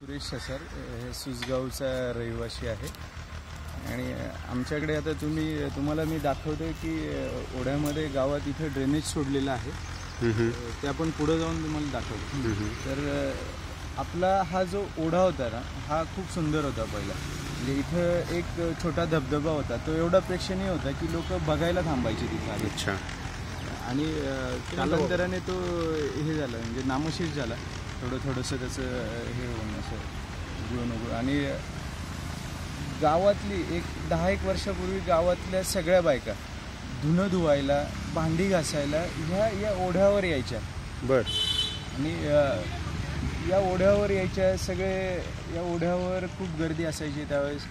सुरेश ससर हे सुसगावचा रहिवासी आहे. आणि आमच्याकडे आता तुम्ही तुम्हाला मी दाखवतोय की ओढ्यामध्ये गावात इथं ड्रेनेज सोडलेलं आहे. ते आपण पुढं जाऊन तुम्हाला दाखवतो. तर आपला हा जो ओढा होता ना हा खूप सुंदर होता पहिला. म्हणजे इथं एक छोटा धबधबा होता. तो एवढा प्रेक्षणीय होता की लोक बघायला थांबायचे तिथं आले अच्छा. आणि कालांतराने तो हे झाला म्हणजे नामशेष झाला. थोडं थोडंसं त्याचं हे होऊन असं जीवन उघड आणि गावातली एक दहा एक वर्षापूर्वी गावातल्या सगळ्या बायका धुणं धुवायला भांडी घासायला ह्या या ओढ्यावर यायच्या. बर. आणि या ओढ्यावर यायच्या सगळे या ओढ्यावर खूप गर्दी असायची त्यावेळेस.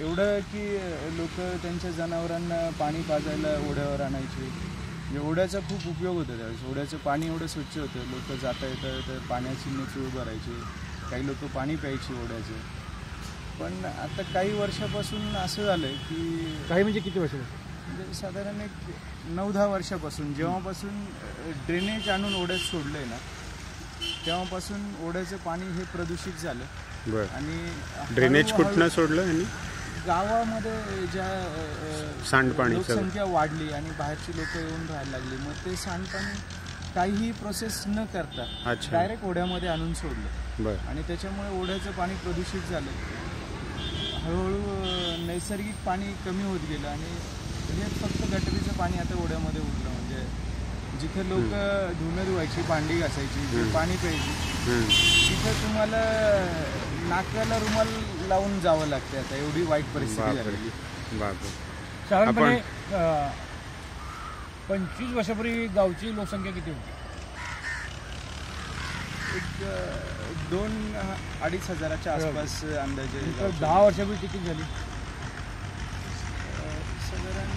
एवढं की लोक त्यांच्या जनावरांना पाणी पाजायला ओढ्यावर आणायचे. म्हणजे ओढ्याचा खूप उपयोग होता त्यावेळेस. ओढ्याचं पाणी एवढं स्वच्छ होतं. लोक जाता येता येता पाण्याची नचूळ भरायचे काही लोक पाणी प्यायचे ओढ्याचं. पण आता काही वर्षापासून असं झालं की काही म्हणजे किती वर्ष म्हणजे साधारण एक नऊ दहा वर्षापासून. जेव्हापासून ड्रेनेज आणून ओढ्यात सोडलंय ना तेव्हापासून ओढ्याचं पाणी हे प्रदूषित झालं. आणि ड्रेनेज कुठनं सोडलं गावामध्ये ज्या सांडपाणी. लोकसंख्या वाढली आणि बाहेरची लोक येऊन राहायला लागली मग ते सांडपाणी काहीही प्रोसेस न करता. डायरेक्ट ओढ्यामध्ये आणून सोडलं आणि त्याच्यामुळे ओढ्याचं पाणी प्रदूषित झालं हळूहळू नैसर्गिक पाणी कमी होत गेलं आणि हे फक्त गटरीचं पाणी आता ओढ्यामध्ये उरलं म्हणजे जिथे लोक धुणं धुवायची भांडी घासायची पाणी प्यायची. तिथं तुम्हाला नाकाला रुमाल लावून जावं लागतं आता. एवढी वाईट परिस्थिती झालेली. साधारणपणे पंचवीस वर्षापूर्वी गावची लोकसंख्या किती होती? एक दोन अडीच हजाराच्या आसपास अंदाजे तर दहा वर्षापूर्वी किती झाली. साधारण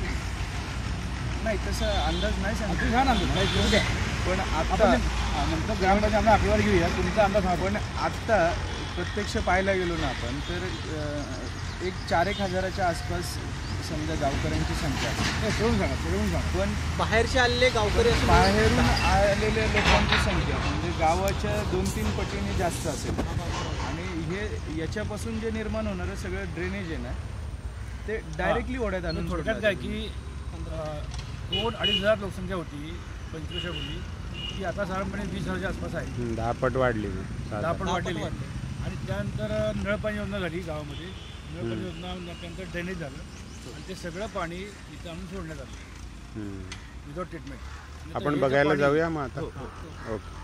नाही तसा अंदाज नाही सांगतो तुम्ही सांगा ना काही करू द्या. पण आता आपण हा, नंतर ग्रामपंचायत आम्हाला आकडेवारी घेऊया तुमचा अंदाज सांगा. पण आता प्रत्यक्ष पाहायला गेलो ना आपण तर अ, एक चार एक हजाराच्या आसपास समजा गावकऱ्यांची संख्या आहे. हे सोडून सांगा सोडून सांगा पण बाहेरचे आलेले गावकरी असून बाहेरून आलेल्या लोकांची संख्या म्हणजे गावाच्या दोन तीन पटीने जास्त असेल आणि हे याच्यापासून जे निर्माण होणारं सगळं ड्रेनेज आहे ना ते डायरेक्टली ओढ्यात आणून थोडक्यात काय की अं, दोन अडीच हजार लोकसंख्या होती पंचवीस वर्षापूर्वी ती आता साधारणपणे वीस हजारच्या आसपास आहे दहा पट वाढली. दहा. पण पट वाढलेली वाढली. त्यानंतर नळपाणी योजना झाली गावामध्ये. नळपाणी योजना त्यानंतर ड्रेनेज झालं. आणि ते सगळं पाणी इथं आणून सोडण्यात आलं. विदाउट ट्रीटमेंट आपण बघायला जाऊया मग आता. ओके.